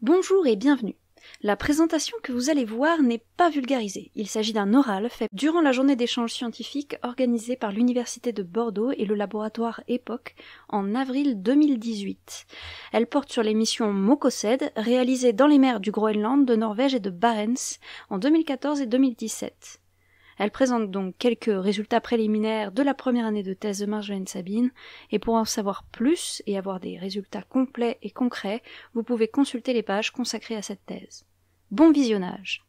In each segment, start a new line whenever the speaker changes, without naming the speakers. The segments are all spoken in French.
Bonjour et bienvenue. La présentation que vous allez voir n'est pas vulgarisée. Il s'agit d'un oral fait durant la journée d'échange scientifique organisée par l'Université de Bordeaux et le laboratoire EPOC en avril 2018. Elle porte sur l'émission Mokosed réalisée dans les mers du Groenland, de Norvège et de Barents en 2014 et 2017. Elle présente donc quelques résultats préliminaires de la première année de thèse de Marjolaine Sabine, et pour en savoir plus et avoir des résultats complets et concrets, vous pouvez consulter les pages consacrées à cette thèse. Bon visionnage.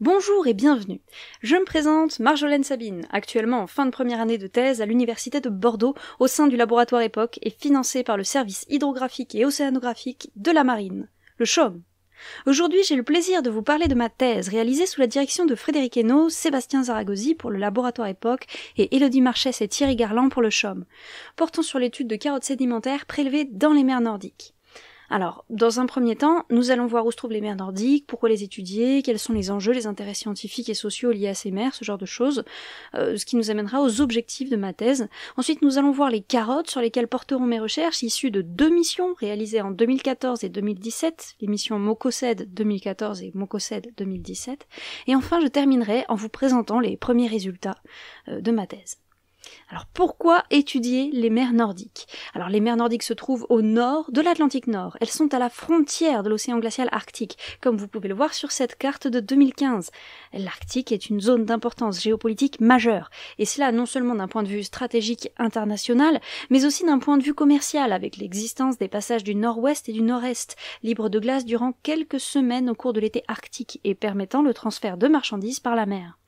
Bonjour et bienvenue. Je me présente Marjolaine Sabine, actuellement en fin de première année de thèse à l'Université de Bordeaux au sein du laboratoire EPOC et financée par le service hydrographique et océanographique de la marine, le CHOM. Aujourd'hui, j'ai le plaisir de vous parler de ma thèse réalisée sous la direction de Frédéric Hainaut, Sébastien Zaragosi pour le laboratoire Époque et Élodie Marchès et Thierry Garland pour le CHOM, portant sur l'étude de carottes sédimentaires prélevées dans les mers nordiques. Alors, dans un premier temps, nous allons voir où se trouvent les mers nordiques, pourquoi les étudier, quels sont les enjeux, les intérêts scientifiques et sociaux liés à ces mers, ce genre de choses, euh, ce qui nous amènera aux objectifs de ma thèse. Ensuite, nous allons voir les carottes sur lesquelles porteront mes recherches, issues de deux missions réalisées en 2014 et 2017, les missions Mokosed 2014 et Mokosed 2017. Et enfin, je terminerai en vous présentant les premiers résultats euh, de ma thèse. Alors pourquoi étudier les mers nordiques? Alors les mers nordiques se trouvent au nord de l'Atlantique Nord. Elles sont à la frontière de l'océan glacial arctique, comme vous pouvez le voir sur cette carte de 2015. L'Arctique est une zone d'importance géopolitique majeure, et cela non seulement d'un point de vue stratégique international, mais aussi d'un point de vue commercial, avec l'existence des passages du nord-ouest et du nord-est, libres de glace durant quelques semaines au cours de l'été arctique et permettant le transfert de marchandises par la mer.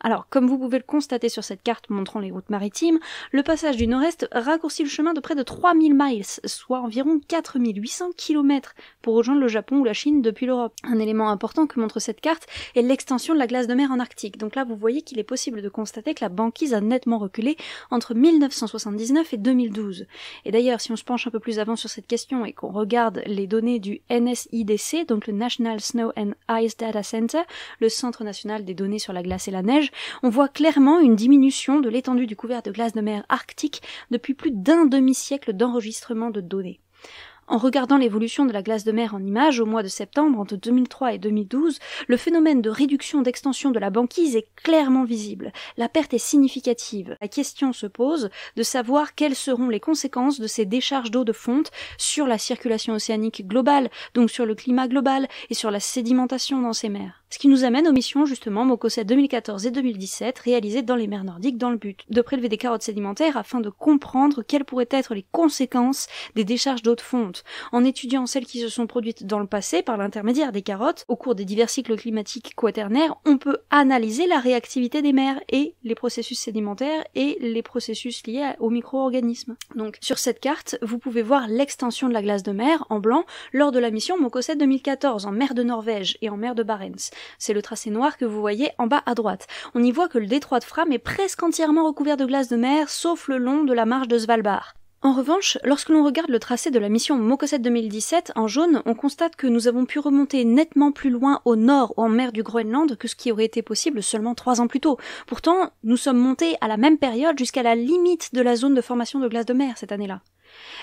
Alors, comme vous pouvez le constater sur cette carte montrant les routes maritimes, le passage du nord-est raccourcit le chemin de près de 3000 miles, soit environ 4800 km, pour rejoindre le Japon ou la Chine depuis l'Europe. Un élément important que montre cette carte est l'extension de la glace de mer en Arctique. Donc là, vous voyez qu'il est possible de constater que la banquise a nettement reculé entre 1979 et 2012. Et d'ailleurs, si on se penche un peu plus avant sur cette question et qu'on regarde les données du NSIDC, donc le National Snow and Ice Data Center, le Centre national des données sur la glace la neige, on voit clairement une diminution de l'étendue du couvert de glace de mer arctique depuis plus d'un demi-siècle d'enregistrement de données. En regardant l'évolution de la glace de mer en images au mois de septembre entre 2003 et 2012, le phénomène de réduction d'extension de la banquise est clairement visible. La perte est significative. La question se pose de savoir quelles seront les conséquences de ces décharges d'eau de fonte sur la circulation océanique globale, donc sur le climat global et sur la sédimentation dans ces mers. Ce qui nous amène aux missions justement Mokosset 2014 et 2017 réalisées dans les mers nordiques dans le but de prélever des carottes sédimentaires afin de comprendre quelles pourraient être les conséquences des décharges d'eau de fonte, en étudiant celles qui se sont produites dans le passé par l'intermédiaire des carottes au cours des divers cycles climatiques quaternaires, on peut analyser la réactivité des mers et les processus sédimentaires et les processus liés aux micro-organismes. Donc sur cette carte, vous pouvez voir l'extension de la glace de mer en blanc lors de la mission Mokosset 2014 en mer de Norvège et en mer de Barents. C'est le tracé noir que vous voyez en bas à droite. On y voit que le détroit de Fram est presque entièrement recouvert de glace de mer, sauf le long de la marge de Svalbard. En revanche, lorsque l'on regarde le tracé de la mission Mokosset 2017 en jaune, on constate que nous avons pu remonter nettement plus loin au nord en mer du Groenland que ce qui aurait été possible seulement trois ans plus tôt. Pourtant, nous sommes montés à la même période jusqu'à la limite de la zone de formation de glace de mer cette année-là.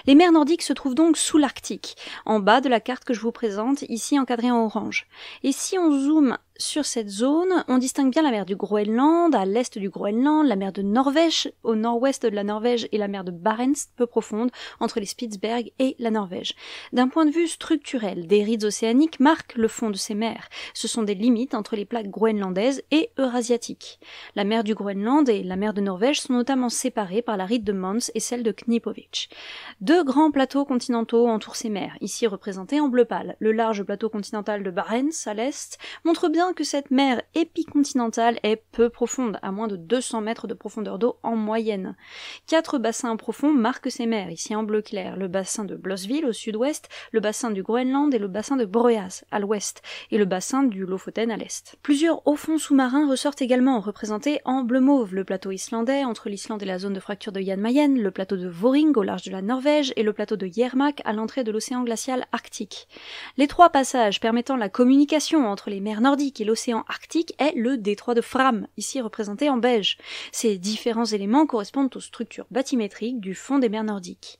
Les mers nordiques se trouvent donc sous l'Arctique, en bas de la carte que je vous présente, ici encadrée en orange. Et si on zoome sur cette zone, on distingue bien la mer du Groenland, à l'est du Groenland, la mer de Norvège, au nord-ouest de la Norvège, et la mer de Barents, peu profonde, entre les Spitzberg et la Norvège. D'un point de vue structurel, des rides océaniques marquent le fond de ces mers. Ce sont des limites entre les plaques groenlandaises et eurasiatiques. La mer du Groenland et la mer de Norvège sont notamment séparées par la ride de Mons et celle de Knipovich. Deux grands plateaux continentaux entourent ces mers, ici représentés en bleu pâle. Le large plateau continental de Barents, à l'est, montre bien que cette mer épicontinentale est peu profonde, à moins de 200 mètres de profondeur d'eau en moyenne. Quatre bassins profonds marquent ces mers, ici en bleu clair, le bassin de Blossville au sud-ouest, le bassin du Groenland et le bassin de Broeas à l'ouest, et le bassin du Lofoten à l'est. Plusieurs hauts fonds sous-marins ressortent également, représentés en bleu mauve, le plateau islandais entre l'Islande et la zone de fracture de Jan Mayen, le plateau de Voring au large de la Norvège et le plateau de Yermak à l'entrée de l'océan glacial arctique. Les trois passages permettant la communication entre les mers nordiques et l'océan Arctique est le détroit de Fram, ici représenté en beige. Ces différents éléments correspondent aux structures bathymétriques du fond des mers nordiques.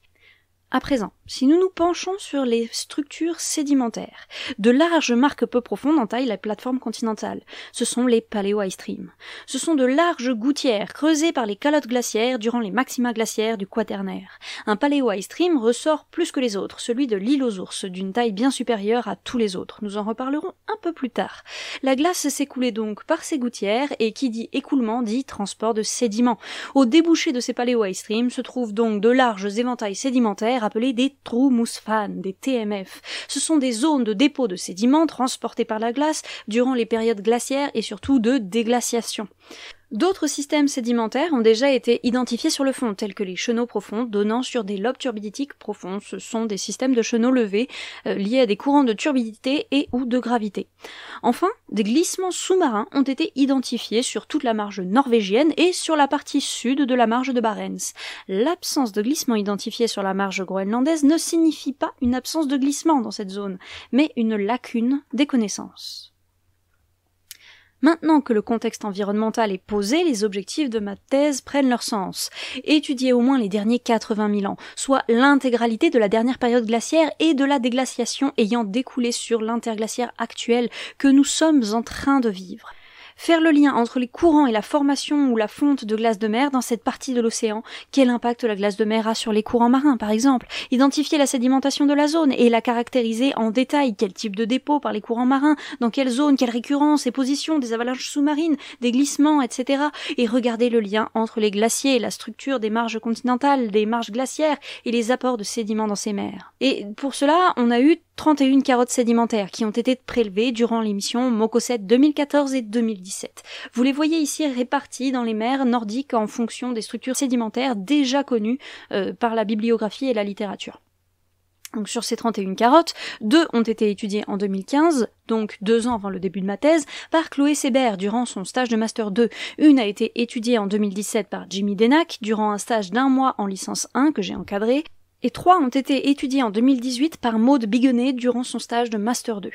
À présent, si nous nous penchons sur les structures sédimentaires, de larges marques peu profondes entaillent la plateforme continentale. Ce sont les paléo-ice stream. Ce sont de larges gouttières creusées par les calottes glaciaires durant les maxima glaciaires du quaternaire. Un paléo-ice stream ressort plus que les autres, celui de l'île aux ours, d'une taille bien supérieure à tous les autres. Nous en reparlerons un peu plus tard. La glace s'écoulait donc par ces gouttières, et qui dit écoulement dit transport de sédiments. Au débouché de ces paléo-ice stream se trouvent donc de larges éventails sédimentaires appelés des trous mousfan, des TMF. Ce sont des zones de dépôt de sédiments transportés par la glace durant les périodes glaciaires et surtout de déglaciation. D'autres systèmes sédimentaires ont déjà été identifiés sur le fond, tels que les chenaux profonds donnant sur des lobes turbiditiques profonds. Ce sont des systèmes de chenaux levés euh, liés à des courants de turbidité et ou de gravité. Enfin, des glissements sous-marins ont été identifiés sur toute la marge norvégienne et sur la partie sud de la marge de Barents. L'absence de glissement identifié sur la marge groenlandaise ne signifie pas une absence de glissement dans cette zone, mais une lacune des connaissances. Maintenant que le contexte environnemental est posé, les objectifs de ma thèse prennent leur sens. Étudier au moins les derniers 80 000 ans, soit l'intégralité de la dernière période glaciaire et de la déglaciation ayant découlé sur l'interglaciaire actuel que nous sommes en train de vivre. Faire le lien entre les courants et la formation ou la fonte de glace de mer dans cette partie de l'océan. Quel impact la glace de mer a sur les courants marins, par exemple? Identifier la sédimentation de la zone et la caractériser en détail. Quel type de dépôt par les courants marins, dans quelle zone, quelle récurrence? Et position des avalanches sous-marines, des glissements, etc. Et regarder le lien entre les glaciers, la structure des marges continentales, des marges glaciaires et les apports de sédiments dans ces mers. Et pour cela, on a eu 31 carottes sédimentaires qui ont été prélevées durant l'émission Mocoset 2014 et 2017. Vous les voyez ici réparties dans les mers nordiques en fonction des structures sédimentaires déjà connues euh, par la bibliographie et la littérature. Donc sur ces 31 carottes, deux ont été étudiées en 2015, donc deux ans avant le début de ma thèse, par Chloé Sébert durant son stage de Master 2. Une a été étudiée en 2017 par Jimmy Denac durant un stage d'un mois en licence 1 que j'ai encadré, et trois ont été étudiés en 2018 par Maude Bigonnet durant son stage de Master 2.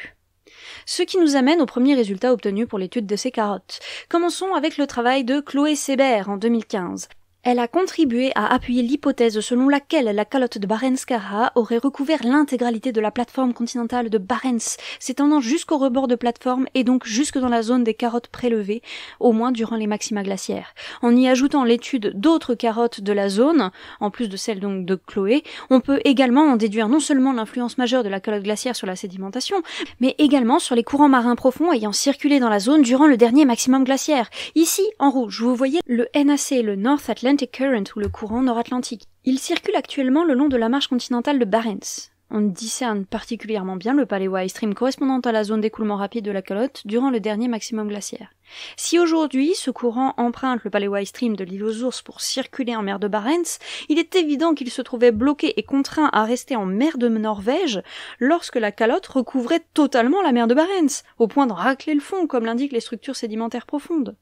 Ce qui nous amène aux premiers résultats obtenus pour l'étude de ces carottes. Commençons avec le travail de Chloé Sébert en 2015. Elle a contribué à appuyer l'hypothèse selon laquelle la calotte de Barents-Kara aurait recouvert l'intégralité de la plateforme continentale de Barents, s'étendant jusqu'au rebord de plateforme et donc jusque dans la zone des carottes prélevées, au moins durant les maxima glaciaires. En y ajoutant l'étude d'autres carottes de la zone, en plus de celle donc de Chloé, on peut également en déduire non seulement l'influence majeure de la calotte glaciaire sur la sédimentation, mais également sur les courants marins profonds ayant circulé dans la zone durant le dernier maximum glaciaire. Ici, en rouge, vous voyez le NAC, le North Atlantic Current ou le courant nord-atlantique. Il circule actuellement le long de la marche continentale de Barents. On discerne particulièrement bien le palais Ice Stream correspondant à la zone d'écoulement rapide de la calotte durant le dernier maximum glaciaire. Si aujourd'hui ce courant emprunte le palais Ice Stream de l'île aux ours pour circuler en mer de Barents, il est évident qu'il se trouvait bloqué et contraint à rester en mer de Norvège lorsque la calotte recouvrait totalement la mer de Barents, au point de racler le fond comme l'indiquent les structures sédimentaires profondes.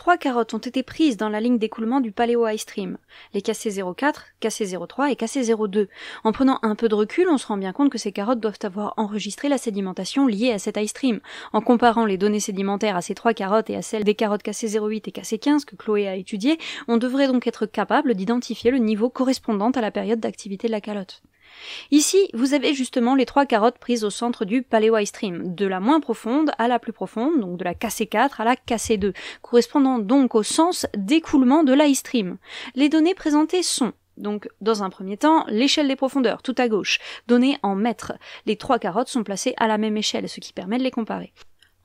Trois carottes ont été prises dans la ligne d'écoulement du Paléo Ice Stream, les KC04, KC03 et KC02. En prenant un peu de recul, on se rend bien compte que ces carottes doivent avoir enregistré la sédimentation liée à cet ice stream. En comparant les données sédimentaires à ces trois carottes et à celles des carottes KC08 et KC15 que Chloé a étudiées, on devrait donc être capable d'identifier le niveau correspondant à la période d'activité de la calotte. Ici, vous avez justement les trois carottes prises au centre du Paléo Stream, de la moins profonde à la plus profonde, donc de la KC4 à la KC2, correspondant donc au sens d'écoulement de l'ice stream. Les données présentées sont donc, dans un premier temps, l'échelle des profondeurs, tout à gauche, donnée en mètres. Les trois carottes sont placées à la même échelle, ce qui permet de les comparer.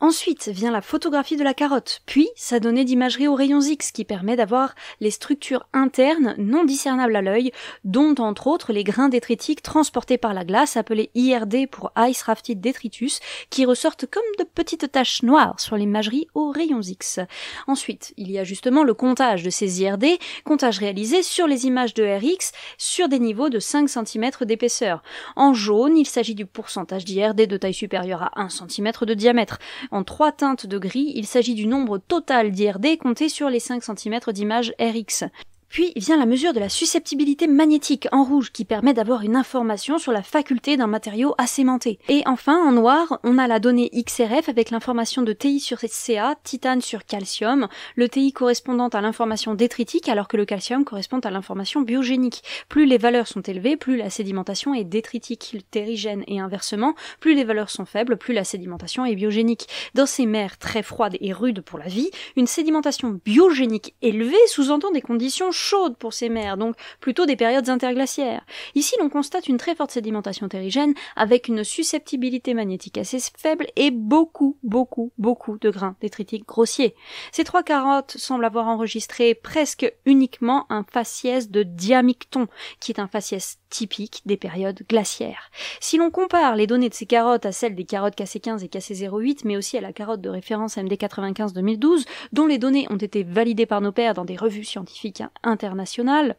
Ensuite vient la photographie de la carotte, puis sa donnée d'imagerie aux rayons X qui permet d'avoir les structures internes non discernables à l'œil, dont entre autres les grains détritiques transportés par la glace appelés IRD pour Ice Rafted Detritus, qui ressortent comme de petites taches noires sur l'imagerie aux rayons X. Ensuite, il y a justement le comptage de ces IRD, comptage réalisé sur les images de RX sur des niveaux de 5 cm d'épaisseur. En jaune, il s'agit du pourcentage d'IRD de taille supérieure à 1 cm de diamètre. En trois teintes de gris, il s'agit du nombre total d'IRD compté sur les 5 cm d'image RX. Puis vient la mesure de la susceptibilité magnétique en rouge qui permet d'avoir une information sur la faculté d'un matériau à sémenter. Et enfin, en noir, on a la donnée XRF avec l'information de TI sur Ca, titane sur calcium, le TI correspondant à l'information détritique alors que le calcium correspond à l'information biogénique. Plus les valeurs sont élevées, plus la sédimentation est détritique, terrigène et inversement, plus les valeurs sont faibles, plus la sédimentation est biogénique. Dans ces mers très froides et rudes pour la vie, une sédimentation biogénique élevée sous-entend des conditions chaudes pour ces mers, donc plutôt des périodes interglaciaires. Ici, l'on constate une très forte sédimentation terrigène avec une susceptibilité magnétique assez faible et beaucoup, beaucoup, beaucoup de grains détritiques grossiers. Ces trois carottes semblent avoir enregistré presque uniquement un faciès de diamicton, qui est un faciès typique des périodes glaciaires. Si l'on compare les données de ces carottes à celles des carottes KC15 et KC08, mais aussi à la carotte de référence MD95 2012, dont les données ont été validées par nos pairs dans des revues scientifiques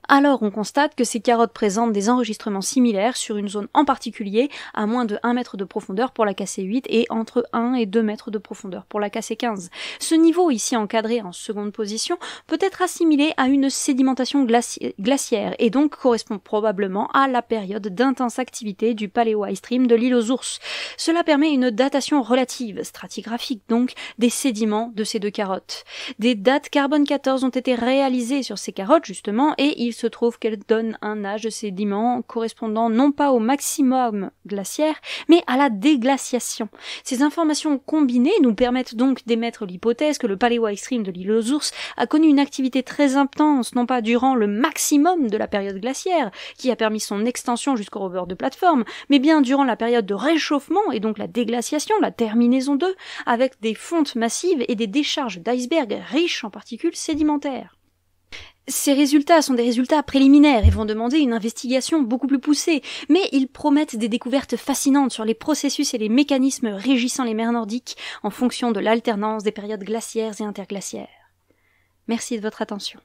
alors on constate que ces carottes présentent des enregistrements similaires sur une zone en particulier à moins de 1 mètre de profondeur pour la KC8 et entre 1 et 2 mètres de profondeur pour la KC15. Ce niveau ici encadré en seconde position peut être assimilé à une sédimentation glaciaire et donc correspond probablement à la période d'intense activité du paléo ice stream de l'île aux ours. Cela permet une datation relative, stratigraphique donc, des sédiments de ces deux carottes. Des dates carbone 14 ont été réalisées sur ces carottes justement et il se trouve qu'elles donnent un âge de sédiments correspondant non pas au maximum glaciaire mais à la déglaciation. Ces informations combinées nous permettent donc d'émettre l'hypothèse que le paléo stream de l'île aux ours a connu une activité très intense non pas durant le maximum de la période glaciaire qui a permis son extension jusqu'au rebord de plateforme, mais bien durant la période de réchauffement et donc la déglaciation, la terminaison d'eux, avec des fontes massives et des décharges d'icebergs riches en particules sédimentaires. Ces résultats sont des résultats préliminaires et vont demander une investigation beaucoup plus poussée, mais ils promettent des découvertes fascinantes sur les processus et les mécanismes régissant les mers nordiques en fonction de l'alternance des périodes glaciaires et interglaciaires. Merci de votre attention.